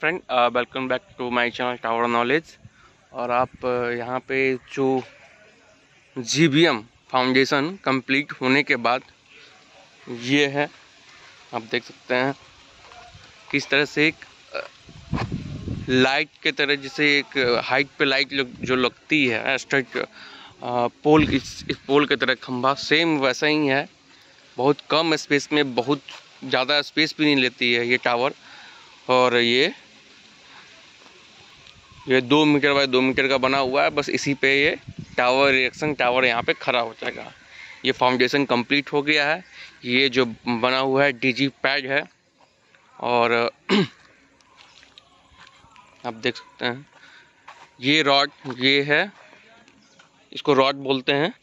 Friend welcome back to my channel tower knowledge और आप uh, यहाँ पे जो जीबीएम फाउंडेशन कंप्लीट होने के बाद ये है आप देख सकते हैं किस तरह से एक लाइट uh, के तरह जैसे एक हाइट पे लाइट जो लगती है स्ट्रेट पोल uh, इस, इस पोल के तरह खंभा सेम वैसा ही है। बहुत कम स्पेस में बहुत ज़्यादा स्पेस भी नहीं लेती है ये टावर और ये ये दो मीटर बाय दो मीटर का बना हुआ है, बस इसी पे ये टावर रिएक्शन टावर यहाँ पे खड़ा हो जाएगा। ये फाउंडेशन कंप्लीट हो गया है। ये जो बना हुआ है डीजी पैड है। और, आप देख सकते हैं। ये रॉड ये है, इसको रॉड बोलते हैं।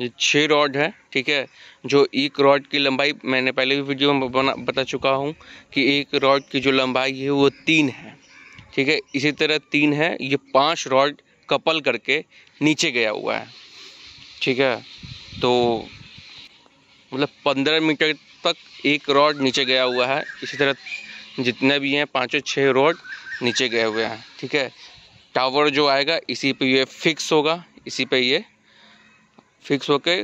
ये छः रॉड है, ठीक है। जो एक रॉड की लंबाई, मैंने पहले भी वीडियो में बना, बता चुका हूँ कि एक रॉड की जो लंबाई है वो तीन है। ठीक है, इसी तरह तीन है। ये पाँच रॉड कपल करके नीचे गया हुआ है। ठीक है तो मतलब पंद्रह मीटर तक एक रॉड नीचे गया हुआ है। इसी तरह जितने भी हैं, पाँचों छः रॉड नीचे गए हुए हैं। ठीक है टावर जो आएगा, इसी पे ये फिक्स होगा। इसी पे ये फिक्स होके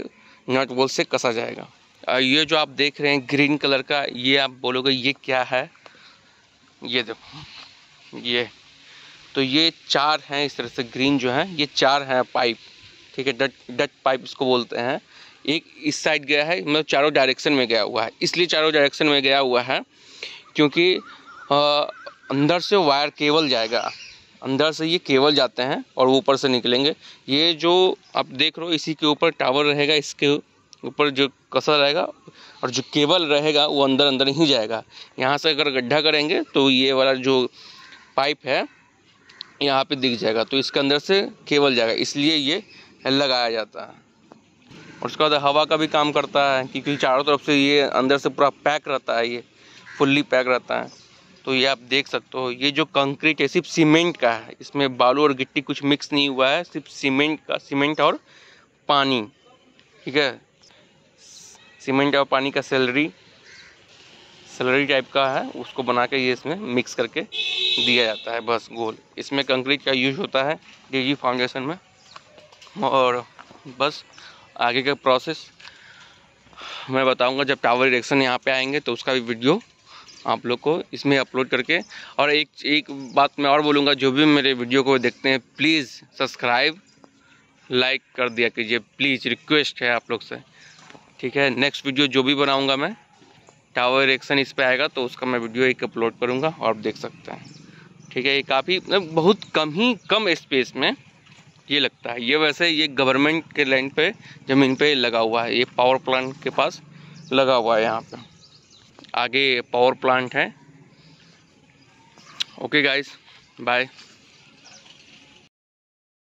नट बोल से कसा जाएगा। ये जो आप देख रहे हैं ग्रीन कलर का, ये आप बोलोगे, ये क्या है? ये देखो। ये। तो ये चार हैं इस तरह से ग्रीन जो है ये चार हैं पाइप ठीक है डट डट पाइप इसको बोलते हैं। एक इस साइड गया है मतलब चारों डायरेक्शन में गया हुआ है। इसलिए चारों डायरेक्शन में गया हुआ है क्योंकि आ, अंदर से वायर केबल जाएगा। अंदर से ये केबल जाते हैं और ऊपर से निकलेंगे। ये जो आप देख रहे हो इसी के ऊपर टावर रहेगा इसके ऊपर जो कसा रहेगा और जो केबल रहेगा वो अंदर अंदर ही जाएगा। यहाँ से अगर गड्ढा करेंगे तो ये वाला जो पाइप है, यहाँ पे दिख जाएगा। तो इसके अंदर से केबल जाएगा, इसलिए ये लगाया जाता है। और उसके बाद हवा का भी काम करता है, क्योंकि चारों तरफ़ से ये अंदर से पूरा पैक रहता है, ये फुल्ली पैक रहता है। तो ये आप देख सकते हो, ये जो कंक्रीट है, सिर्फ़ सीमेंट का है। इसमें बालू और गिट्टी कुछ मिक्स नहीं हुआ है, सिर्फ़ सीमेंट का, सीमेंट और पानी, ठीक है? सीमेंट और पानी का सैलरी सैलरी टाइप का है, उसको बना के ये इसमें मिक्स करके दिया जाता है, बस गोल। इसमें कंक्रीट का यूज़ होता है डीजी फाउंडेशन में। और बस आगे का प्रोसेस मैं बताऊँगा जब टावर इरेक्शन यहाँ पे आएँगे तो उसका भी वीडियो आप लोग को इसमें अपलोड करके। और एक एक बात मैं और बोलूँगा, जो भी मेरे वीडियो को देखते हैं प्लीज़ सब्सक्राइब लाइक कर दिया कीजिए प्लीज़ रिक्वेस्ट है आप लोग से। ठीक है नेक्स्ट वीडियो जो भी बनाऊँगा मैं टावर रिएक्शन इस पर आएगा तो उसका मैं वीडियो एक अपलोड करूँगा और आप देख सकते हैं। ठीक है, ये काफ़ी मतलब बहुत कम ही, कम स्पेस में ये लगता है। ये वैसे ये गवर्नमेंट के लैंड पे, ज़मीन पे लगा हुआ है। ये पावर प्लांट के पास लगा हुआ है यहाँ पे। आगे पावर प्लांट है। Okay guys bye